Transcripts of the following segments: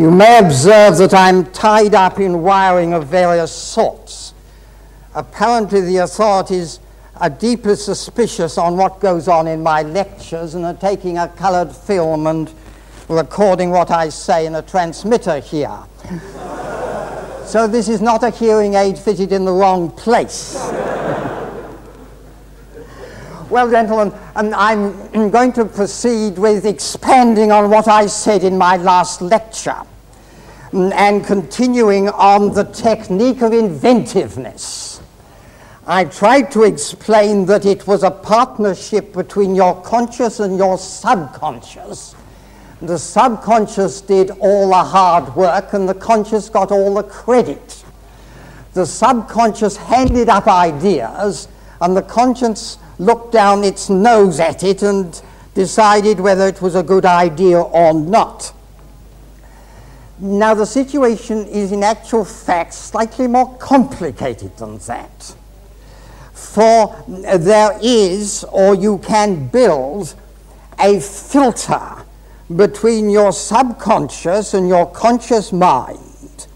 You may observe that I'm tied up in wiring of various sorts. Apparently, the authorities are deeply suspicious on what goes on in my lectures and are taking a colored film and recording what I say in a transmitter here. so, this is not a hearing aid fitted in the wrong place. Well, gentlemen, um, I'm going to proceed with expanding on what I said in my last lecture and continuing on the technique of inventiveness. I tried to explain that it was a partnership between your conscious and your subconscious. The subconscious did all the hard work and the conscious got all the credit. The subconscious handed up ideas and the conscious looked down its nose at it and decided whether it was a good idea or not. Now, the situation is in actual fact slightly more complicated than that. For there is, or you can build, a filter between your subconscious and your conscious mind,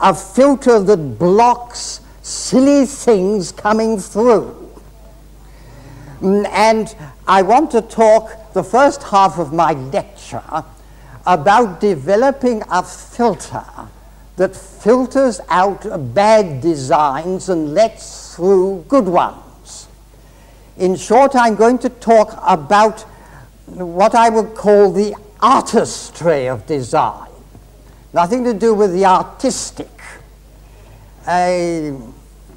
a filter that blocks silly things coming through. Mm, and I want to talk the first half of my lecture about developing a filter that filters out bad designs and lets through good ones. In short, I'm going to talk about what I would call the artistry of design. Nothing to do with the artistic. Uh,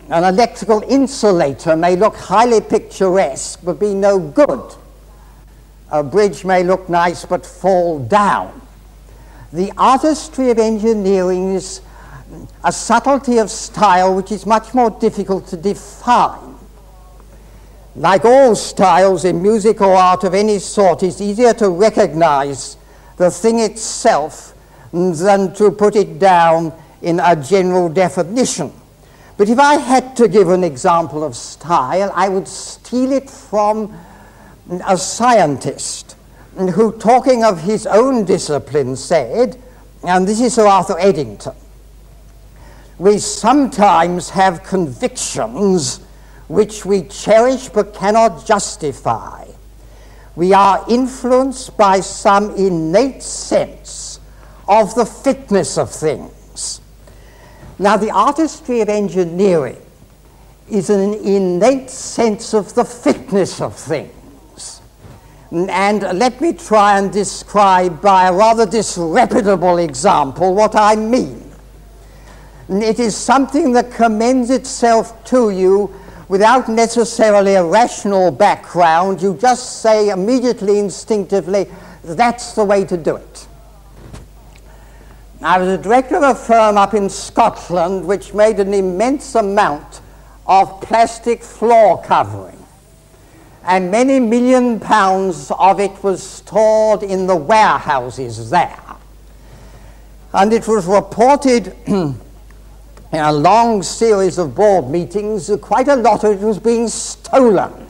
an electrical insulator may look highly picturesque but be no good. A bridge may look nice but fall down. The artistry of engineering is a subtlety of style which is much more difficult to define. Like all styles in music or art of any sort, it's easier to recognize the thing itself than to put it down in a general definition. But if I had to give an example of style, I would steal it from a scientist who, talking of his own discipline, said, and this is Sir Arthur Eddington, we sometimes have convictions which we cherish but cannot justify. We are influenced by some innate sense of the fitness of things now, the artistry of engineering is an innate sense of the fitness of things. And let me try and describe by a rather disreputable example what I mean. It is something that commends itself to you without necessarily a rational background. You just say immediately, instinctively, that's the way to do it. I was a director of a firm up in Scotland which made an immense amount of plastic floor covering. And many million pounds of it was stored in the warehouses there. And it was reported in a long series of board meetings that quite a lot of it was being stolen.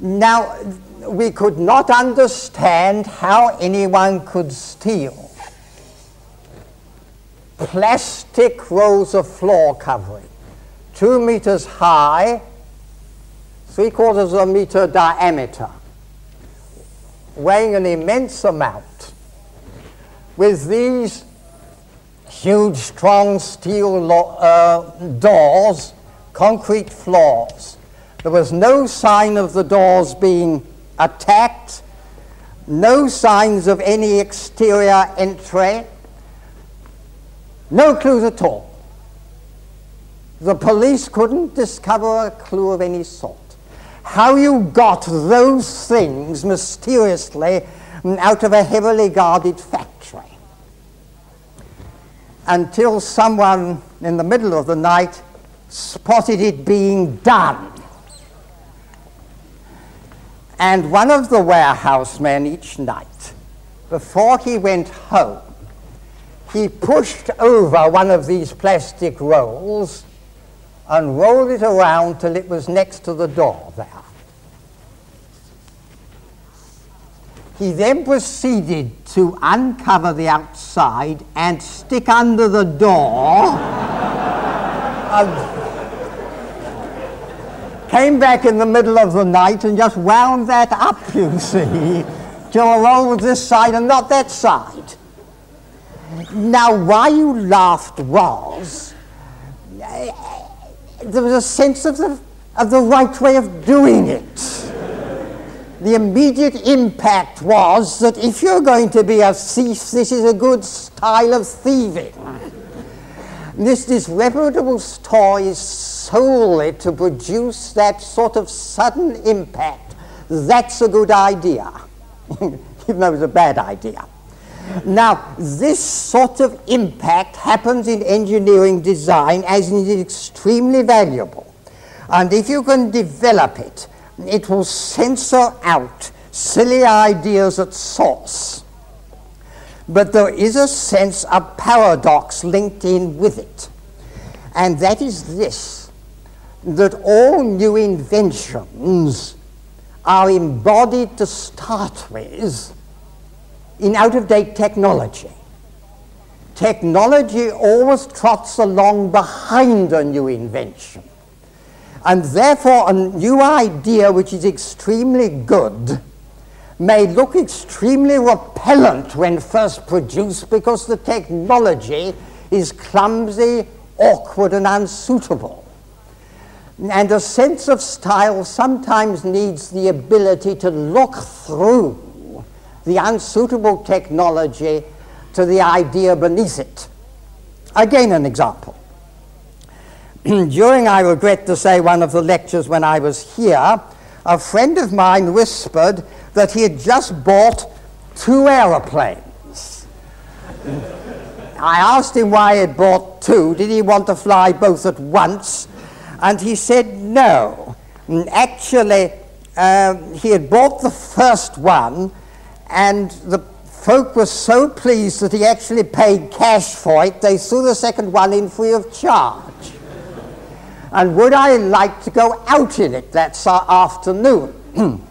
Now, we could not understand how anyone could steal plastic rolls of floor covering, two meters high, three quarters of a meter diameter, weighing an immense amount, with these huge, strong steel uh, doors, concrete floors. There was no sign of the doors being attacked, no signs of any exterior entry no clues at all. The police couldn't discover a clue of any sort. How you got those things mysteriously out of a heavily guarded factory until someone in the middle of the night spotted it being done. And one of the warehouse men each night, before he went home, he pushed over one of these plastic rolls and rolled it around till it was next to the door there. He then proceeded to uncover the outside and stick under the door. came back in the middle of the night and just wound that up, you see, to roll this side and not that side. Now, why you laughed was uh, there was a sense of the, of the right way of doing it the immediate impact was that if you're going to be a thief, this is a good style of thieving. This disreputable store is solely to produce that sort of sudden impact. That's a good idea, even though it's a bad idea. Now, this sort of impact happens in engineering design as it is extremely valuable. And if you can develop it, it will censor out silly ideas at source. But there is a sense of paradox linked in with it. And that is this that all new inventions are embodied to start with in out of date technology. Technology always trots along behind a new invention. And therefore, a new idea which is extremely good may look extremely repellent when first produced because the technology is clumsy, awkward, and unsuitable. And a sense of style sometimes needs the ability to look through the unsuitable technology to the idea beneath it. Again, an example. during, I regret to say, one of the lectures when I was here, a friend of mine whispered that he had just bought two aeroplanes. I asked him why he had bought two. Did he want to fly both at once? And he said no. Actually, um, he had bought the first one, and the folk were so pleased that he actually paid cash for it, they threw the second one in free of charge and would I like to go out in it that afternoon?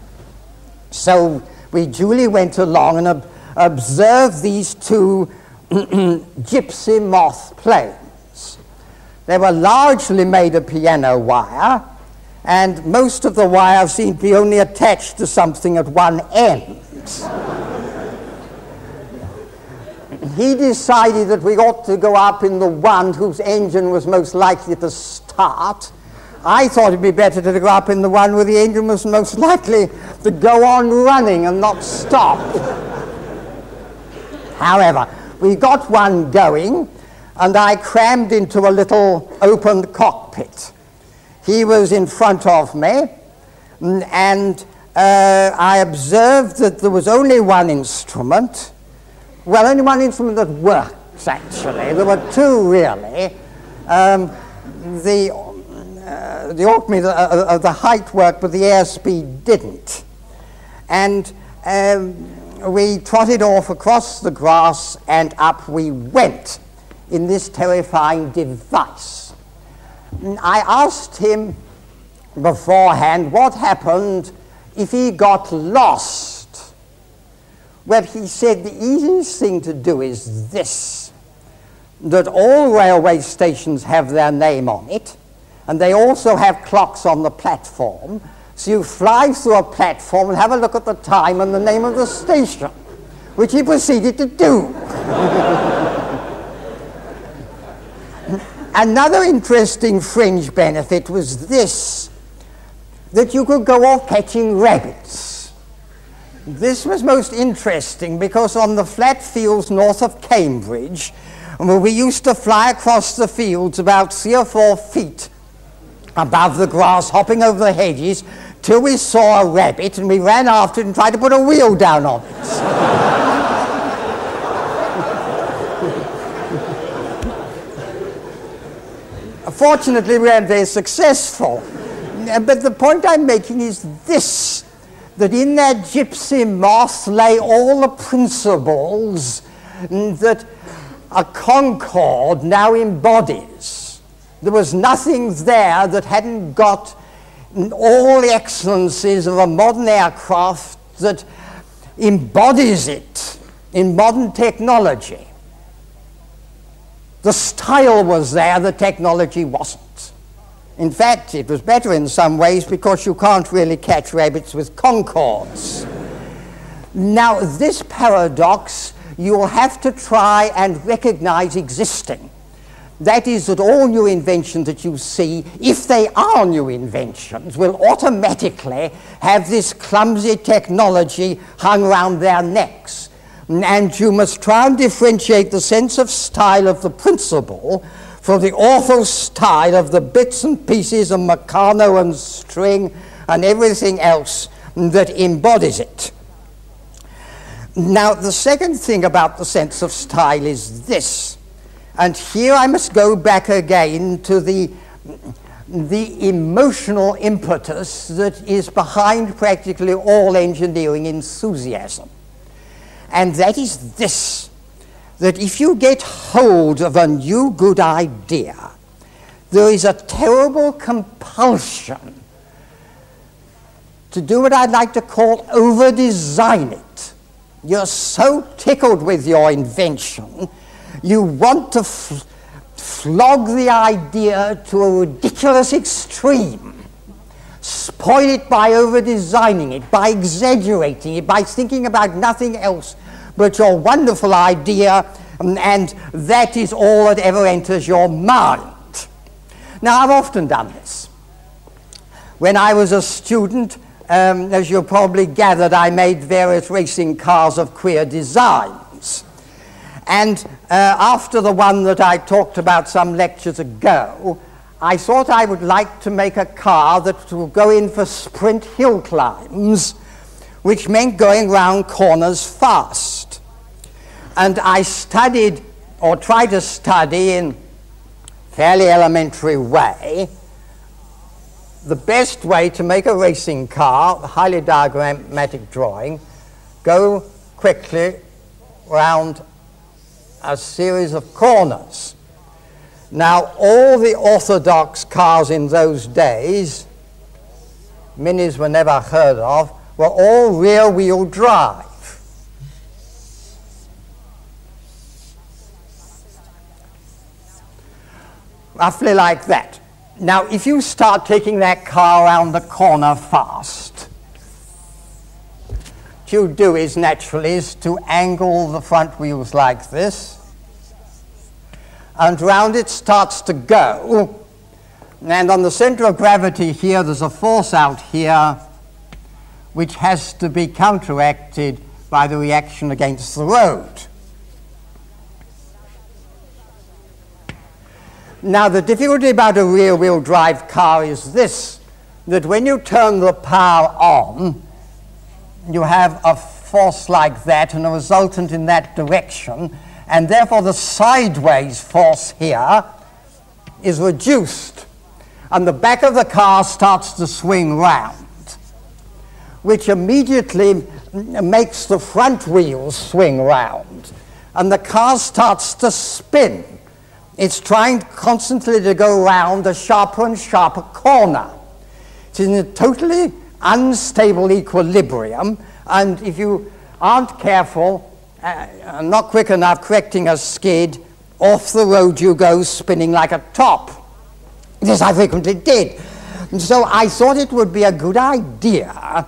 so we duly went along and ob- observed these two Gipsy Moth planes. They were largely made of piano wire, and most of the wire seemed to be only attached to something at one end. he decided that we ought to go up in the one whose engine was most likely to I thought it'd be better to go up in the one where the engine was most likely to go on running and not stop. However, we got one going, and I crammed into a little open cockpit. He was in front of me, and uh, I observed that there was only one instrument well, only one instrument that works, actually. There were two, really. Um, the, uh, the altimeter, uh, uh, the height worked, but the airspeed didn't. And um, we trotted off across the grass and up we went in this terrifying device. I asked him beforehand what happened if he got lost well, he said the easiest thing to do is this that all railway stations have their name on it, and they also have clocks on the platform. So you fly through a platform and have a look at the time and the name of the station, which he proceeded to do. Another interesting fringe benefit was this that you could go off catching rabbits. This was most interesting because on the flat fields north of Cambridge, where we used to fly across the fields about three or four feet above the grass, hopping over the hedges, till we saw a rabbit and we ran after it and tried to put a wheel down on it. Fortunately, we weren't very successful. Uh, but the point I'm making is this that in that Gipsy Moth lay all the principles mm, that a Concorde now embodies. There was nothing there that hadn't got all the excellencies of a modern aircraft that embodies it in modern technology. The style was there, the technology wasn't. In fact, it was better in some ways because you can't really catch rabbits with Concordes. Now, this paradox you'll have to try and recognize existing. That is, that all new inventions that you see, if they are new inventions, will automatically have this clumsy technology hung around their necks. And you must try and differentiate the sense of style of the principle from the awful style of the bits and pieces of Meccano and string and everything else that embodies it. Now, the second thing about the sense of style is this, and here I must go back again to the, the emotional impetus that is behind practically all engineering enthusiasm. And that is this that if you get hold of a new good idea, there is a terrible compulsion to do what I'd like to call over design it. You're so tickled with your invention, you want to flog the idea to a ridiculous extreme. Spoil it by over designing it, by exaggerating it, by thinking about nothing else but your wonderful idea, um, and that is all that ever enters your mind. Now, I've often done this. When I was a student, um, as you probably gathered, I made various racing cars of queer designs. And uh, after the one that I talked about some lectures ago, I thought I would like to make a car that would go in for sprint hill climbs, which meant going round corners fast. And I studied, or tried to study in fairly elementary way, the best way to make a racing car, highly diagrammatic drawing, go quickly round a series of corners. Now, all the orthodox cars in those days, minis were never heard of, were all rear wheel drive. roughly like that. Now, if you start taking that car around the corner fast, what you do is naturally is to angle the front wheels like this, and round it starts to go. And on the center of gravity here, there's a force out here which has to be counteracted by the reaction against the road. Now, the difficulty about a rear wheel drive car is this that when you turn the power on, you have a force like that and a resultant in that direction, and therefore the sideways force here is reduced, and the back of the car starts to swing round, which immediately makes the front wheels swing round, and the car starts to spin it's trying constantly to go round a sharper and sharper corner. It's in a totally unstable equilibrium, and if you aren't careful, uh, not quick enough correcting a skid, off the road you go spinning like a top. This I frequently did. And so I thought it would be a good idea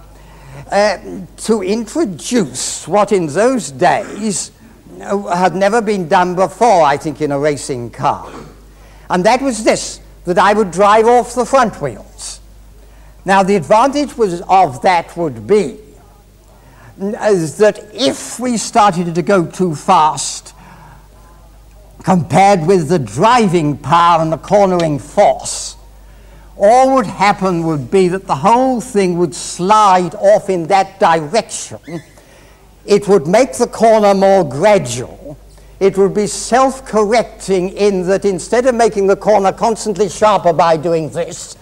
uh, to introduce what in those days Uh, had never been done before, I think, in a racing car. And that was this, that I would drive off the front wheels. Now, the advantage was, of that would be is that if we started to go too fast, compared with the driving power and the cornering force, all would happen would be that the whole thing would slide off in that direction it would make the corner more gradual. It would be self correcting in that instead of making the corner constantly sharper by doing this,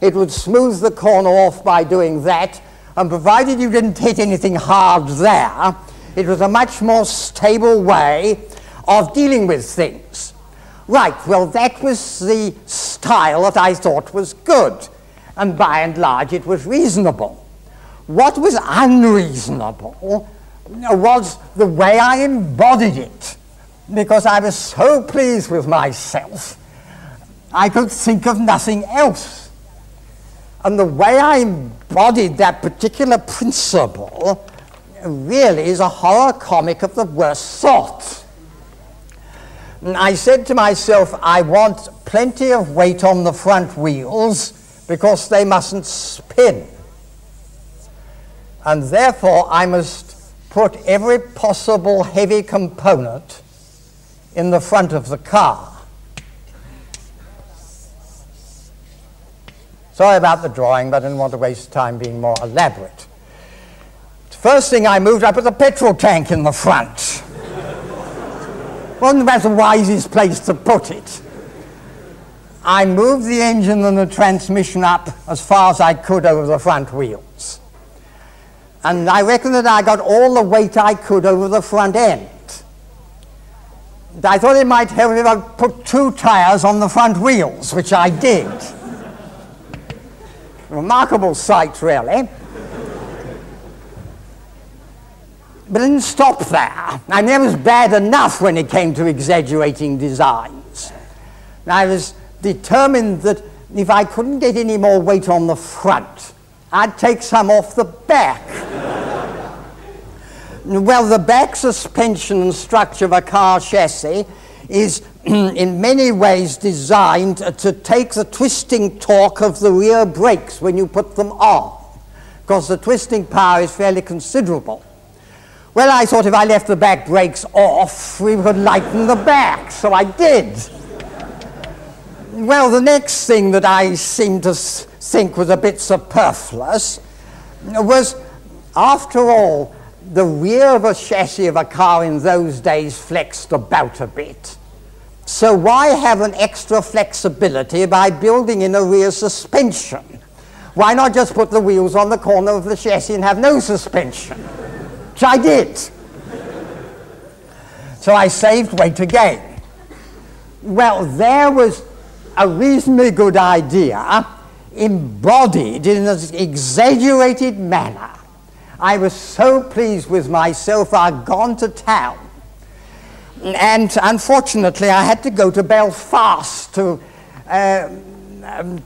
it would smooth the corner off by doing that. And provided you didn't hit anything hard there, it was a much more stable way of dealing with things. Right, well, that was the style that I thought was good. And by and large, it was reasonable. What was unreasonable was the way I embodied it, because I was so pleased with myself, I could think of nothing else. And the way I embodied that particular principle really is a horror comic of the worst sort. And I said to myself, I want plenty of weight on the front wheels because they mustn't spin. And therefore, I must put every possible heavy component in the front of the car. Sorry about the drawing, but I didn't want to waste time being more elaborate. First thing I moved, I put the petrol tank in the front. Wasn't that the wisest place to put it? I moved the engine and the transmission up as far as I could over the front wheels. And I reckon that I got all the weight I could over the front end. I thought it might help if I put two tires on the front wheels, which I did. Remarkable sight, really. But I didn't stop there. I mean, it was bad enough when it came to exaggerating designs. I was determined that if I couldn't get any more weight on the front, I'd take some off the back. well, the back suspension structure of a car chassis is in many ways designed to take the twisting torque of the rear brakes when you put them on, because the twisting power is fairly considerable. Well, I thought if I left the back brakes off, we would lighten the back, so I did. Well, the next thing that I seemed to think was a bit superfluous was, after all, the rear of a chassis of a car in those days flexed about a bit. So why have an extra flexibility by building in a rear suspension? Why not just put the wheels on the corner of the chassis and have no suspension? Which I did. So I saved weight again. Well, there was a reasonably good idea embodied in an exaggerated manner. I was so pleased with myself, I'd gone to town. And unfortunately, I had to go to Belfast to uh, um,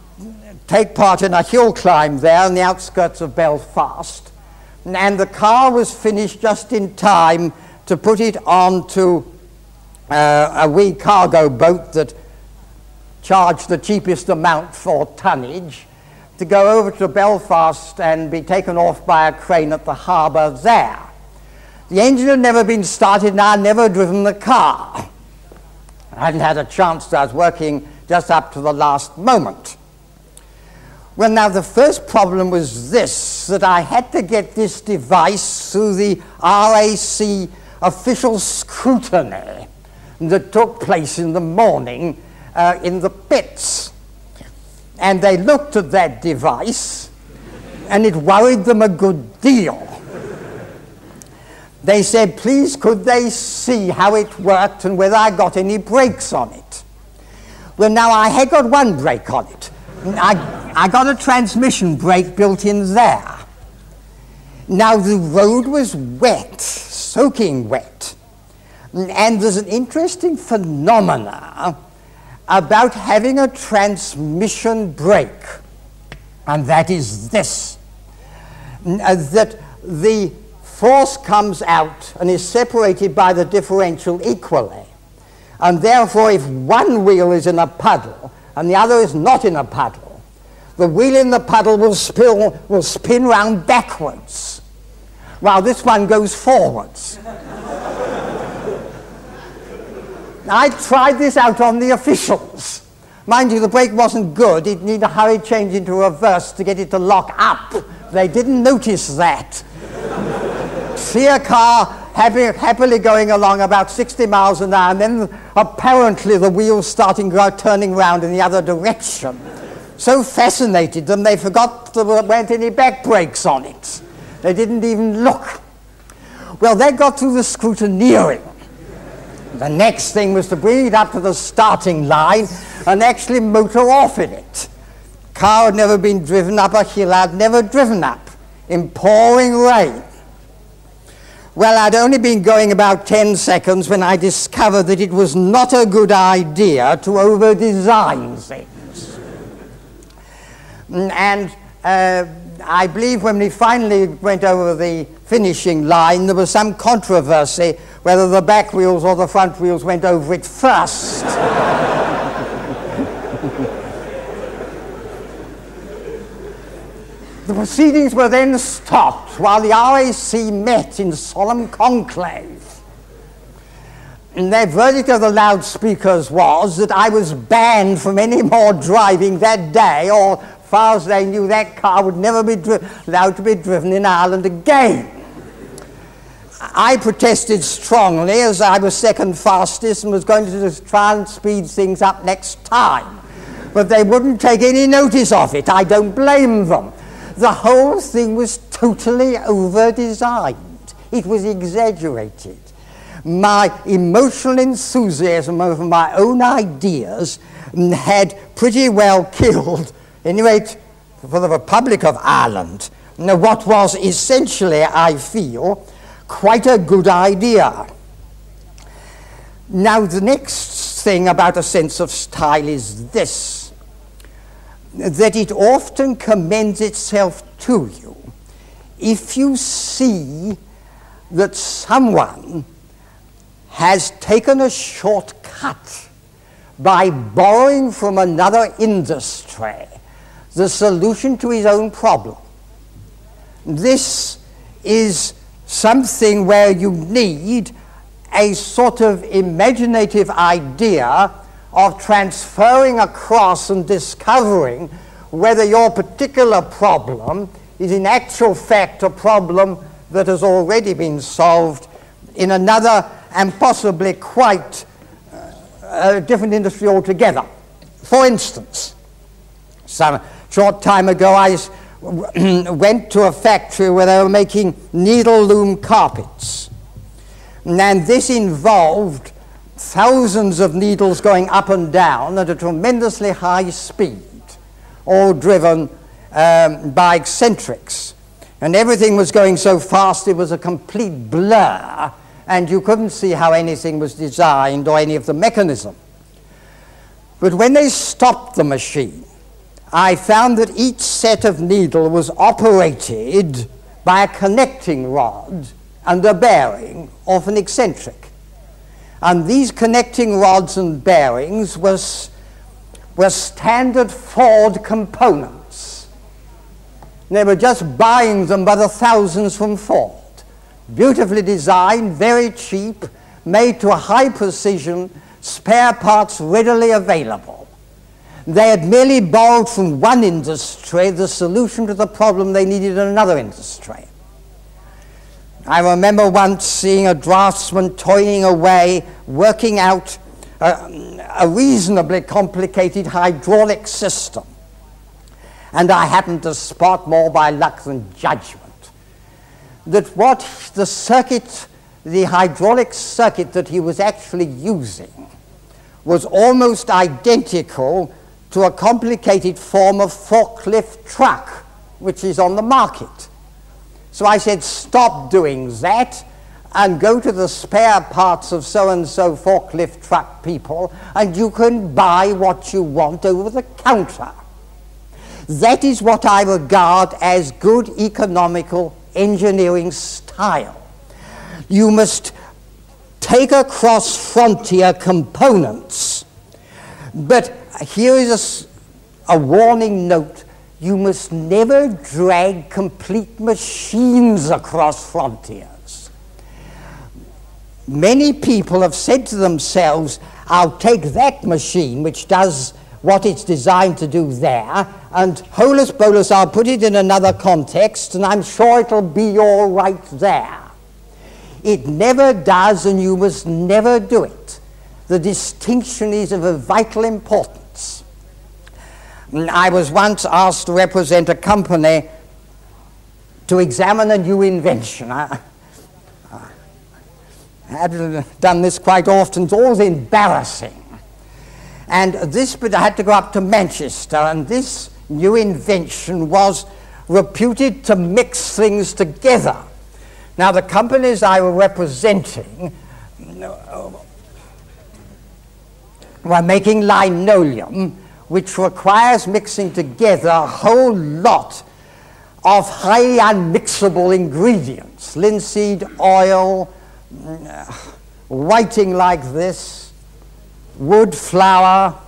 take part in a hill climb there on the outskirts of Belfast. And the car was finished just in time to put it onto uh, a wee cargo boat that charge the cheapest amount for tonnage to go over to Belfast and be taken off by a crane at the harbour there. The engine had never been started and I'd never driven the car. I hadn't had a chance, I was working just up to the last moment. Well, now the first problem was this that I had to get this device through the RAC official scrutiny that took place in the morning uh, in the pits. And they looked at that device, and it worried them a good deal. They said, please, could they see how it worked and whether I got any brakes on it? Well, now I had got one brake on it. I, I got a transmission brake built in there. Now the road was wet, soaking wet. And there's an interesting phenomena about having a transmission brake, and that is this uh, that the force comes out and is separated by the differential equally. And therefore, if one wheel is in a puddle and the other is not in a puddle, the wheel in the puddle will, spill, will spin round backwards, while this one goes forwards. I tried this out on the officials. Mind you, the brake wasn't good. It needed a hurried change into reverse to get it to lock up. They didn't notice that. See a car happy, happily going along about 60 miles an hour, and then apparently the wheels starting turning round in the other direction. So fascinated them, they forgot there weren't any back brakes on it. They didn't even look. Well, they got through the scrutineering. The next thing was to bring it up to the starting line and actually motor off in it. Car had never been driven up a hill I'd never driven up in pouring rain. Well, I'd only been going about 10 seconds when I discovered that it was not a good idea to over design things. And uh, I believe when we finally went over the finishing line, there was some controversy whether the back wheels or the front wheels went over it first. the proceedings were then stopped while the RAC met in solemn conclave. And their verdict of the loudspeakers was that I was banned from any more driving that day, or far as they knew, that car would never be allowed to be driven in Ireland again. I protested strongly as I was second fastest and was going to try and speed things up next time. But they wouldn't take any notice of it. I don't blame them. The whole thing was totally over designed, it was exaggerated. My emotional enthusiasm over my own ideas had pretty well killed, anyway, for the Republic of Ireland, what was essentially, I feel, quite a good idea. Now, the next thing about a sense of style is this that it often commends itself to you if you see that someone has taken a shortcut by borrowing from another industry the solution to his own problem. This is something where you need a sort of imaginative idea of transferring across and discovering whether your particular problem is in actual fact a problem that has already been solved in another and possibly quite uh, different industry altogether. For instance, some short time ago I went to a factory where they were making needle loom carpets. And this involved thousands of needles going up and down at a tremendously high speed, all driven um, by eccentrics. And everything was going so fast it was a complete blur, and you couldn't see how anything was designed or any of the mechanism. But when they stopped the machine, I found that each set of needle was operated by a connecting rod and a bearing, often eccentric. And these connecting rods and bearings was, were standard Ford components. They were just buying them by the thousands from Ford. Beautifully designed, very cheap, made to a high precision, spare parts readily available. They had merely borrowed from one industry the solution to the problem they needed in another industry. I remember once seeing a draftsman toiling away, working out a, a reasonably complicated hydraulic system. And I happened to spot more by luck than judgment that what the circuit, the hydraulic circuit that he was actually using, was almost identical to a complicated form of forklift truck which is on the market. So I said, stop doing that and go to the spare parts of so and so forklift truck people, and you can buy what you want over the counter. That is what I regard as good economical engineering style. You must take across frontier components. But here is a, a warning note you must never drag complete machines across frontiers. Many people have said to themselves, I'll take that machine which does what it's designed to do there, and holus bolus, I'll put it in another context, and I'm sure it'll be all right there. It never does, and you must never do it. The distinction is of a vital importance. I was once asked to represent a company to examine a new invention. I, I had done this quite often. It's always embarrassing. And this, but I had to go up to Manchester, and this new invention was reputed to mix things together Now, the companies I were representing were making linoleum, which requires mixing together a whole lot of highly unmixable ingredients linseed oil, whiting like this, wood flour,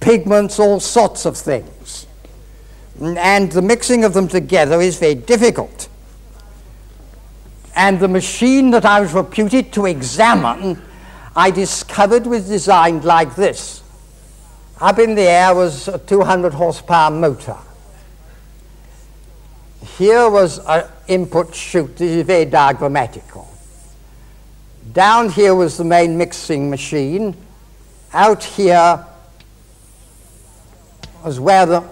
pigments, all sorts of things. And the mixing of them together is very difficult. And the machine that I was reputed to examine, I discovered was designed like this. Up in the air was a 200 horsepower motor. Here was an input chute. This is very diagrammatical. Down here was the main mixing machine. Out here was where the,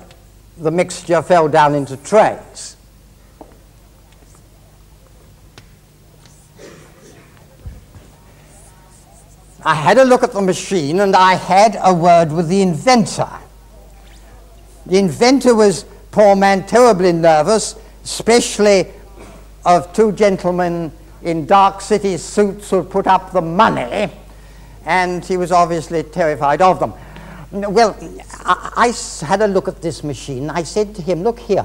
the mixture fell down into trays. I had a look at the machine and I had a word with the inventor. The inventor was, poor man, terribly nervous, especially of two gentlemen in dark city suits who put up the money, and he was obviously terrified of them. Well, I, I had a look at this machine. I said to him, Look here,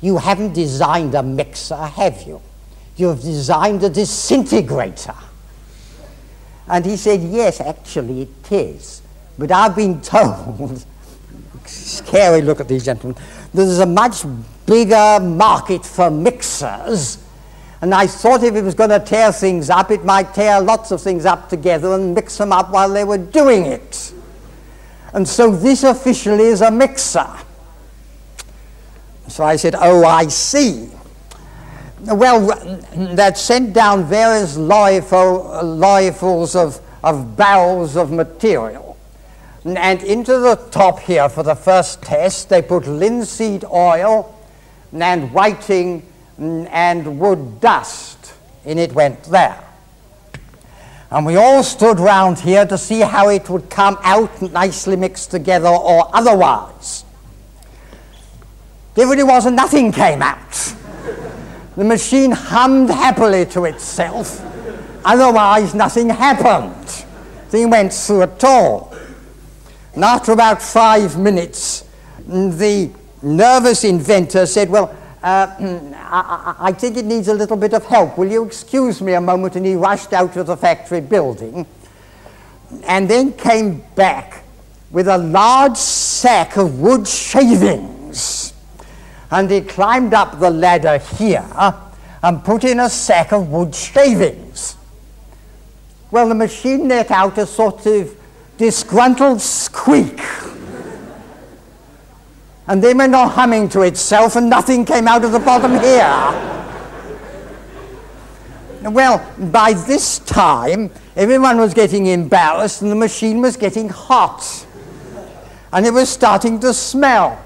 you haven't designed a mixer, have you? You've designed a disintegrator. And he said, Yes, actually it is. But I've been told, scary look at these gentlemen, there's a much bigger market for mixers. And I thought if it was going to tear things up, it might tear lots of things up together and mix them up while they were doing it. And so this officially is a mixer. So I said, Oh, I see. Well, that sent down various lorryfuls of, of barrels of material. And into the top here for the first test, they put linseed oil and whiting and wood dust. In it went there. And we all stood round here to see how it would come out nicely mixed together or otherwise. There really was, and nothing came out. The machine hummed happily to itself. Otherwise, nothing happened. Thing went through at all. And after about five minutes, the nervous inventor said, Well, uh, I, I, think it needs a little bit of help. Will you excuse me a moment? And he rushed out of the factory building and then came back with a large sack of wood shavings and he climbed up the ladder here and put in a sack of wood shavings. Well, the machine let out a sort of disgruntled squeak. and then went on humming to itself, and nothing came out of the bottom here. Well, by this time, everyone was getting embarrassed, and the machine was getting hot. And it was starting to smell.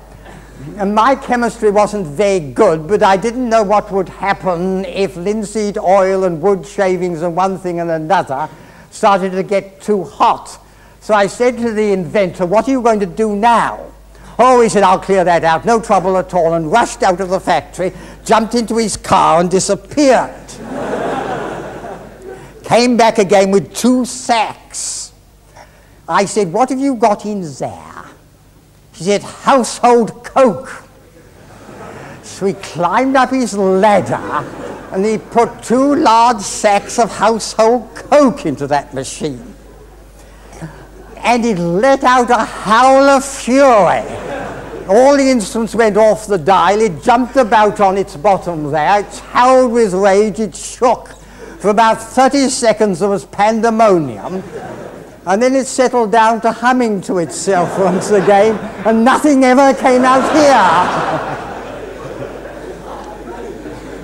And my chemistry wasn't very good, but I didn't know what would happen if linseed oil and wood shavings and one thing and another started to get too hot. So I said to the inventor, What are you going to do now? Oh, he said, I'll clear that out, no trouble at all, and rushed out of the factory, jumped into his car, and disappeared. Came back again with two sacks. I said, What have you got in there? He said, household coke. So he climbed up his ladder and he put two large sacks of household coke into that machine. And it let out a howl of fury. All the instruments went off the dial. It jumped about on its bottom there. It howled with rage. It shook. For about 30 seconds, there was pandemonium. And then it settled down to humming to itself once again, and nothing ever came out here.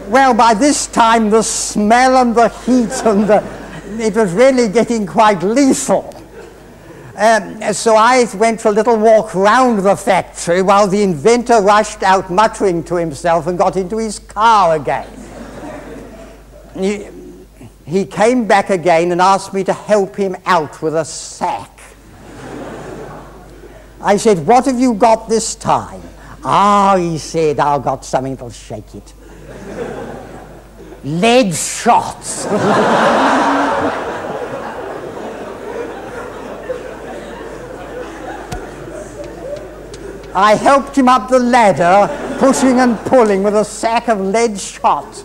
well, by this time, the smell and the heat and the, it was really getting quite lethal. Um, so I went for a little walk round the factory while the inventor rushed out muttering to himself and got into his car again he came back again and asked me to help him out with a sack. I said, What have you got this time? Ah, he said, I've got something that'll shake it. lead shots. I helped him up the ladder, pushing and pulling with a sack of lead shot,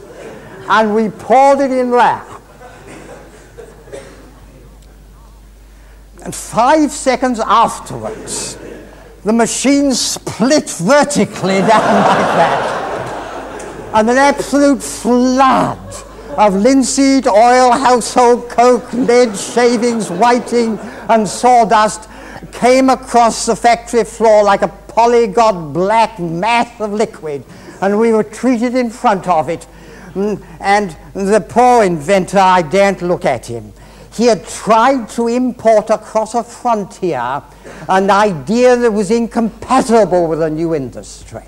and we poured it in there. And five seconds afterwards, the machine split vertically down like that. And an absolute flood of linseed oil, household coke, lead shavings, whiting, and sawdust came across the factory floor like a polygon black mass of liquid, and we were treated in front of it. Mm, and the poor inventor, I daren't look at him. He had tried to import across a frontier an idea that was incompatible with a new industry.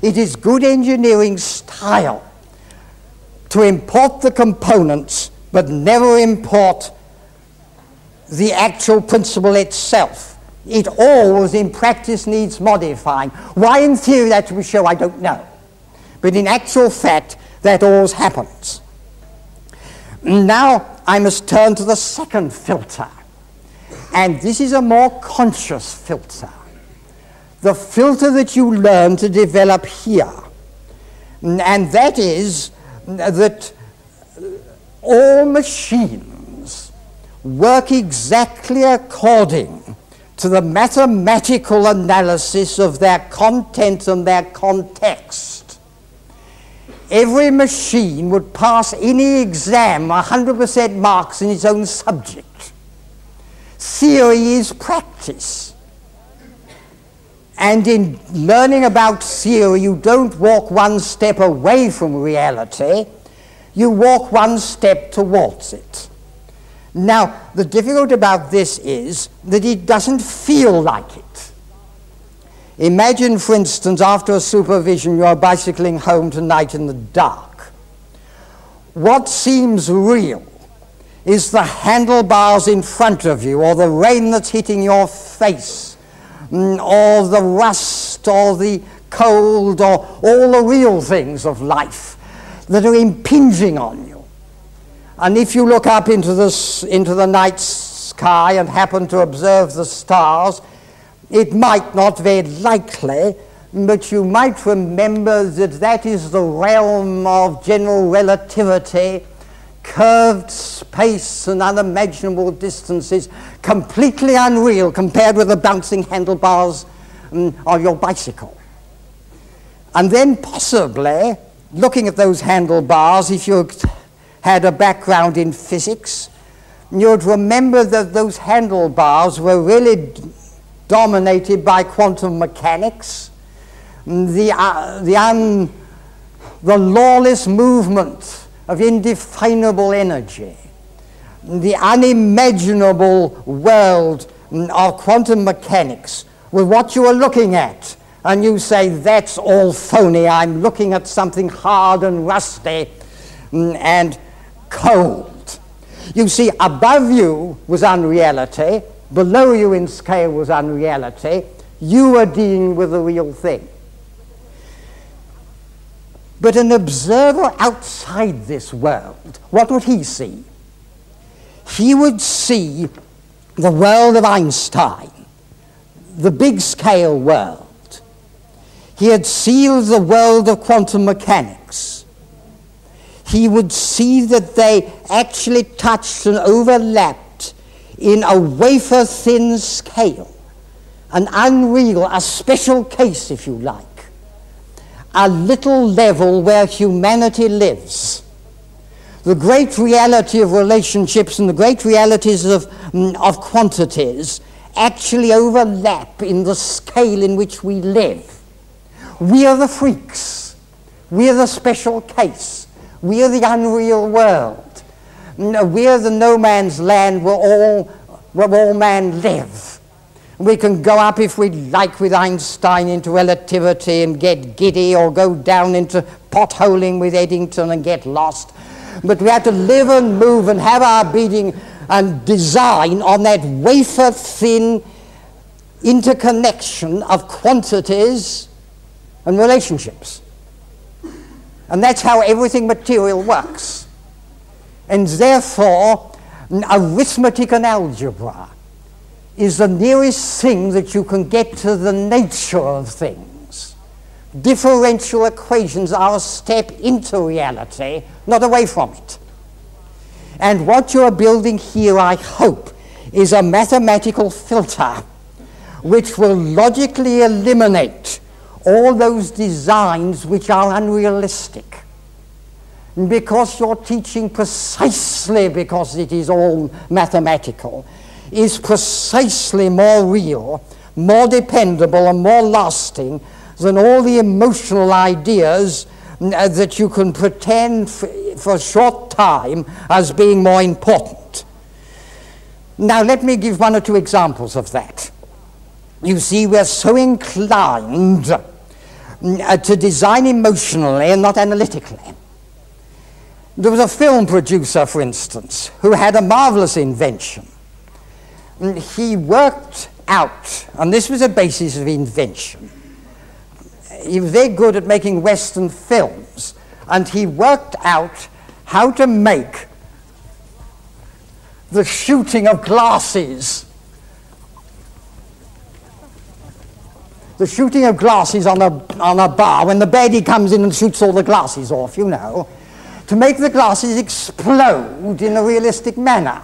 It is good engineering style to import the components but never import the actual principle itself. It always, in practice, needs modifying. Why, in theory, that to be show, I don't know. But in actual fact, that always happens. Now, I must turn to the second filter. And this is a more conscious filter. The filter that you learn to develop here. And that is that all machines work exactly according to the mathematical analysis of their content and their context every machine would pass any exam 100% marks in its own subject. Theory is practice. And in learning about theory, you don't walk one step away from reality, you walk one step towards it. Now, the difficulty about this is that it doesn't feel like it. Imagine, for instance, after a supervision, you're bicycling home tonight in the dark. What seems real is the handlebars in front of you, or the rain that's hitting your face, mm, or the rust, or the cold, or all the real things of life that are impinging on you. And if you look up into the, into the night sky and happen to observe the stars, it might not be likely, but you might remember that that is the realm of general relativity, curved space and unimaginable distances, completely unreal compared with the bouncing handlebars um, of your bicycle. And then possibly, looking at those handlebars, if you had a background in physics, you'd remember that those handlebars were really dominated by quantum mechanics, the, uh, the, un, the lawless movement of indefinable energy, the unimaginable world of quantum mechanics with what you are looking at. And you say, that's all phony. I'm looking at something hard and rusty mm, and cold. You see, above you was unreality, below you in scale was unreality, you were dealing with the real thing. But an observer outside this world, what would he see? He would see the world of Einstein, the big scale world. He had seen the world of quantum mechanics. He would see that they actually touched and overlapped in a wafer thin scale, an unreal, a special case, if you like, a little level where humanity lives. The great reality of relationships and the great realities of, mm, of quantities actually overlap in the scale in which we live. We are the freaks. We are the special case. We are the unreal world. We're the no man's land where all, where all men live. We can go up if we like with Einstein into relativity and get giddy, or go down into potholing with Eddington and get lost. But we have to live and move and have our beating and design on that wafer thin interconnection of quantities and relationships. And that's how everything material works. And therefore, arithmetic and algebra is the nearest thing that you can get to the nature of things. Differential equations are a step into reality, not away from it. And what you are building here, I hope, is a mathematical filter which will logically eliminate all those designs which are unrealistic. Because you're teaching precisely because it is all mathematical, is precisely more real, more dependable, and more lasting than all the emotional ideas uh, that you can pretend for a short time as being more important. Now, let me give one or two examples of that. You see, we're so inclined uh, to design emotionally and not analytically. There was a film producer, for instance, who had a marvelous invention. He worked out, and this was a basis of invention. He was very good at making Western films, and he worked out how to make the shooting of glasses the shooting of glasses on a, on a bar when the baddie comes in and shoots all the glasses off, you know, to make the glasses explode in a realistic manner.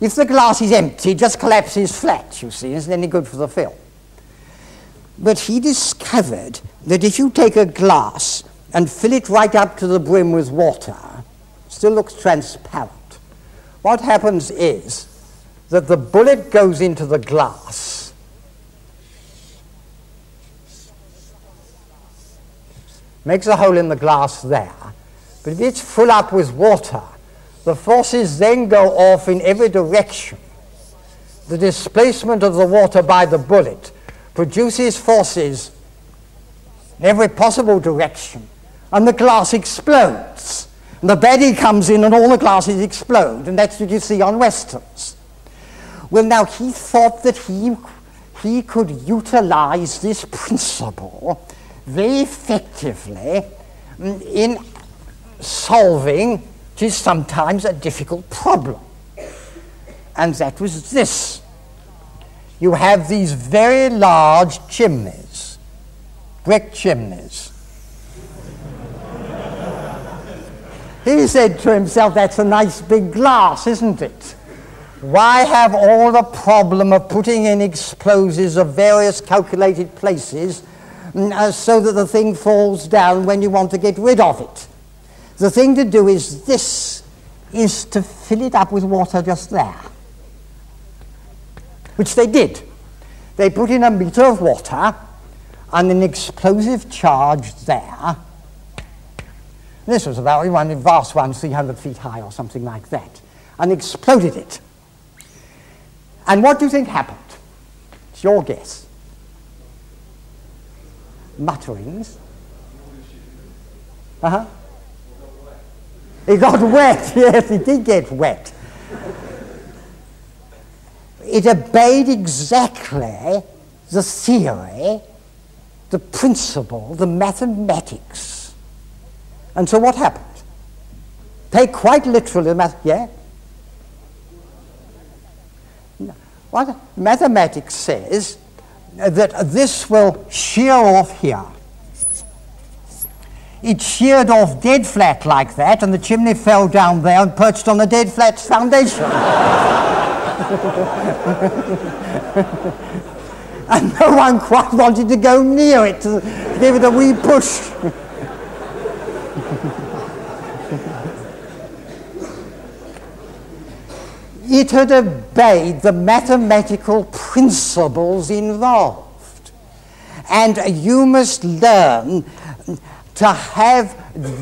If the glass is empty, it just collapses flat, you see, isn't any good for the film. But he discovered that if you take a glass and fill it right up to the brim with water, still looks transparent. What happens is that the bullet goes into the glass makes a hole in the glass there. But if it's full up with water, the forces then go off in every direction. The displacement of the water by the bullet produces forces in every possible direction, and the glass explodes. And the baddie comes in, and all the glasses explode, and that's what you see on westerns. Well, now he thought that he, he could utilize this principle very effectively mm, in solving is sometimes a difficult problem. And that was this. You have these very large chimneys, brick chimneys. he said to himself, that's a nice big glass, isn't it? Why have all the problem of putting in explosives of various calculated places Mm, uh, so that the thing falls down when you want to get rid of it. The thing to do is this, is to fill it up with water just there. Which they did. They put in a meter of water and an explosive charge there. This was about one vast one, 300 feet high or something like that, and exploded it. And what do you think happened? It's your guess mutterings. Uh It got wet, yes, it did get wet. It obeyed exactly the theory, the principle, the mathematics. And so what happened? Take quite literally math, yeah? What mathematics says that this will shear off here. It sheared off dead flat like that, and the chimney fell down there and perched on the dead flat's foundation. and no one quite wanted to go near it to give it a wee push. it had obeyed the mathematical principles involved. And you must learn to have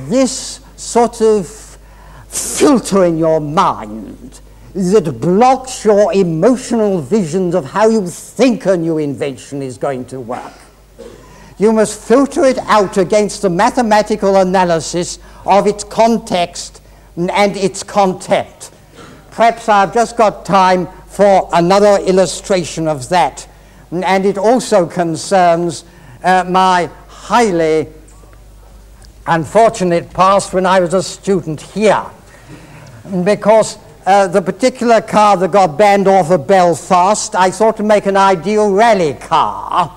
this sort of filter in your mind that blocks your emotional visions of how you think a new invention is going to work. You must filter it out against the mathematical analysis of its context and its content. Perhaps I've just got time for another illustration of that. And it also concerns uh, my highly Unfortunately, it passed when I was a student here because uh, the particular car that got banned off of Belfast, I thought to make an ideal rally car,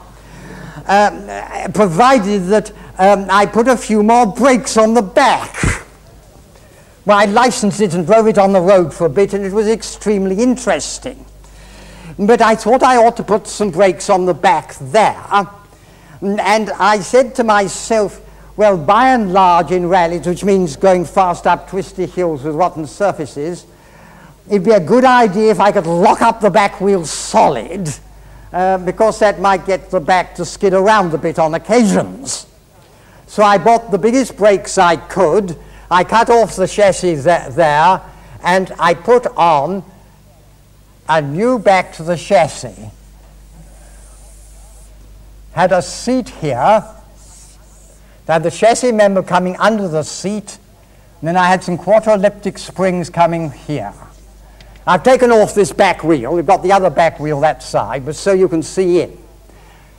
um, provided that um, I put a few more brakes on the back. Well, I licensed it and drove it on the road for a bit, and it was extremely interesting. But I thought I ought to put some brakes on the back there. And I said to myself, well, by and large in rallies, which means going fast up twisty hills with rotten surfaces, it'd be a good idea if I could lock up the back wheel solid, uh, because that might get the back to skid around a bit on occasions. So I bought the biggest brakes I could. I cut off the chassis there, and I put on a new back to the chassis. Had a seat here that the chassis member coming under the seat, and then I had some quarter elliptic springs coming here. I've taken off this back wheel. We've got the other back wheel that side, but so you can see in.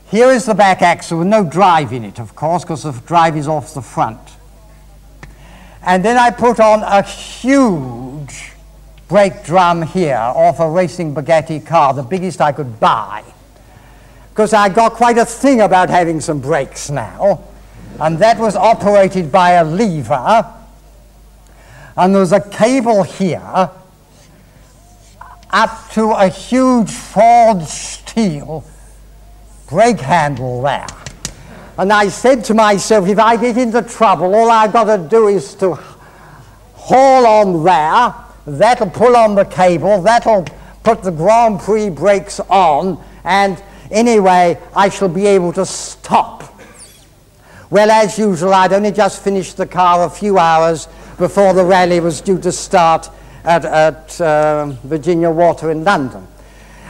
Here is the back axle with no drive in it, of course, because the drive is off the front. And then I put on a huge brake drum here off a racing Bugatti car, the biggest I could buy. Because I got quite a thing about having some brakes now and that was operated by a lever, and there was a cable here up to a huge forged steel brake handle there. And I said to myself, if I get into trouble, all I've got to do is to haul on there, that'll pull on the cable, that'll put the Grand Prix brakes on, and anyway, I shall be able to stop. Well, as usual, I'd only just finished the car a few hours before the rally was due to start at, at uh, Virginia Water in London.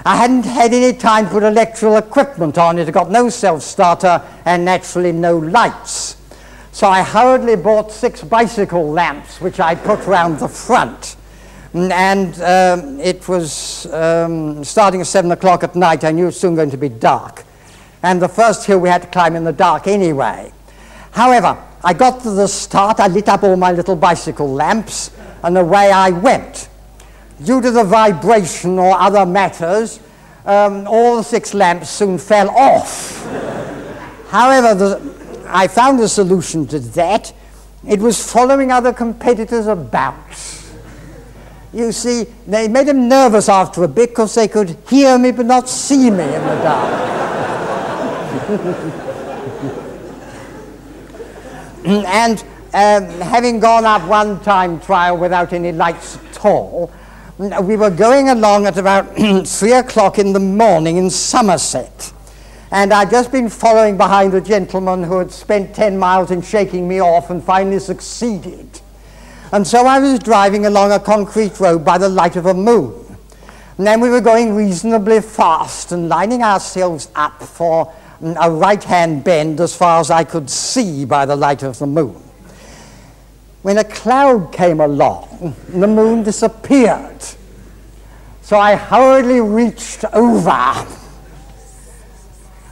I hadn't had any time to put electrical equipment on it. It got no self-starter and naturally no lights. So I hurriedly bought six bicycle lamps, which I put round the front. And um, it was um, starting at 7 o'clock at night. I knew it was soon going to be dark. And the first hill we had to climb in the dark anyway. However, I got to the start, I lit up all my little bicycle lamps, and away I went. Due to the vibration or other matters, um, all the six lamps soon fell off. However, the, I found a solution to that. It was following other competitors about. You see, they made them nervous after a bit because they could hear me but not see me in the dark. and um, having gone up one time trial without any lights at all, we were going along at about three o'clock in the morning in Somerset. And I'd just been following behind a gentleman who had spent 10 miles in shaking me off and finally succeeded. And so I was driving along a concrete road by the light of a moon. And then we were going reasonably fast and lining ourselves up for a right-hand bend as far as I could see by the light of the moon. When a cloud came along, the moon disappeared. So I hurriedly reached over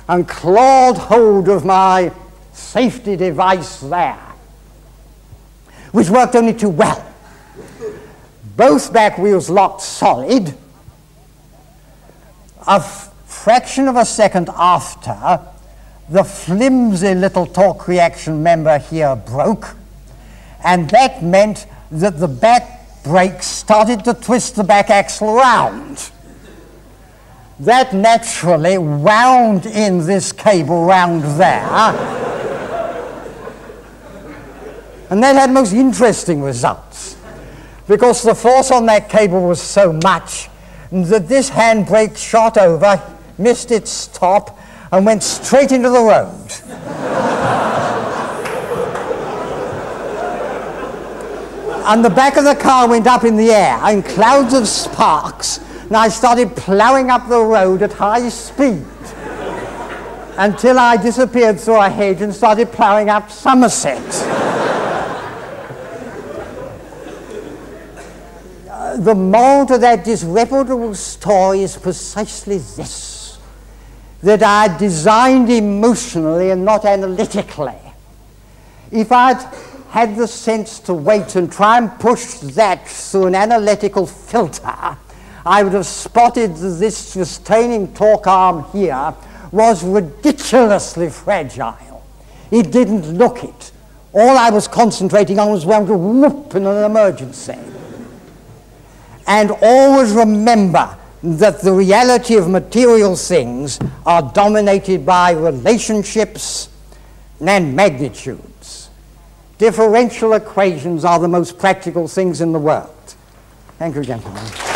and clawed hold of my safety device there, which worked only too well. Both back wheels locked solid. A fraction of a second after, the flimsy little torque reaction member here broke, and that meant that the back brakes started to twist the back axle round. That naturally wound in this cable round there. and that had most interesting results because the force on that cable was so much that this handbrake shot over missed its stop, and went straight into the road. and the back of the car went up in the air in clouds of sparks, and I started ploughing up the road at high speed until I disappeared through a hedge and started ploughing up Somerset. the moral to that disreputable story is precisely this that are designed emotionally and not analytically. If I'd had the sense to wait and try and push that through an analytical filter, I would have spotted that this retaining torque arm here was ridiculously fragile. It didn't look it. All I was concentrating on was when to whoop in an emergency. And always remember that the reality of material things are dominated by relationships and magnitudes. Differential equations are the most practical things in the world. Thank you, gentlemen.